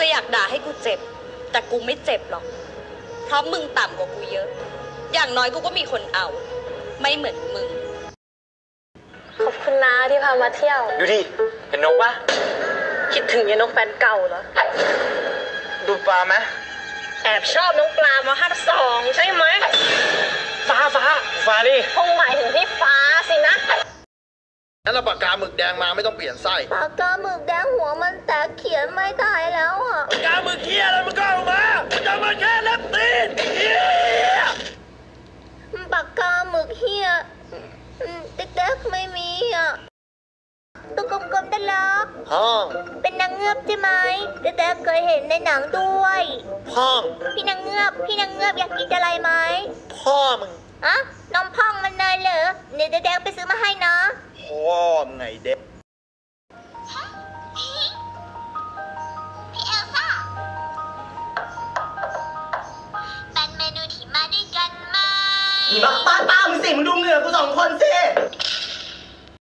จะอยากด่าให้กูเจ็บ แต่กูไม่เจ็บหรอก เพราะมึงต่ำกว่ากูเยอะ อย่างน้อยกูก็มีคนเอา ไม่เหมือนมึง ขอบคุณนะที่พามาเที่ยว ดูดิ เห็นนกปะคิดถึงยายนกแฟนเก่าเหรอ ดูปลาไหมแอบชอบน้องปลามาฮัทสองใช่ไหมฟ้าฟ้าฟ้าดิคงหมายถึงพี่ฟ้าสินะ งั้นเราปากกาหมึกแดงมาไม่ต้องเปลี่ยนไส้ปากกาหมึกแดงหัวมันแตกเขียนไม่ได้แล้วอะปากกาหมึกเฮียอะไรมันก็เอามาจะมาแค่เล็บตีนเฮียปากกาหมึกเฮียอืมเด็กๆไม่มีอะตัวกลมๆได้แล้วห้องเป็นนางเงือบใช่ไหมเด็กๆเคยเห็นในหนังด้วยห้องพี่นางเงือบพี่นางเงือบอยากกินอะไรไหมพ่อมึงอะนมพองมันเลยเหรอเดี๋ยวเด็กๆไปซื้อมาให้นะ พ่อมึงไงเด็กพี่เอลซ่าเป็นเมนูที่มาด้วยกันไหมนี่บ้าป้าป้ามึงสิมึงดูเหงื่อกูสองคนสิ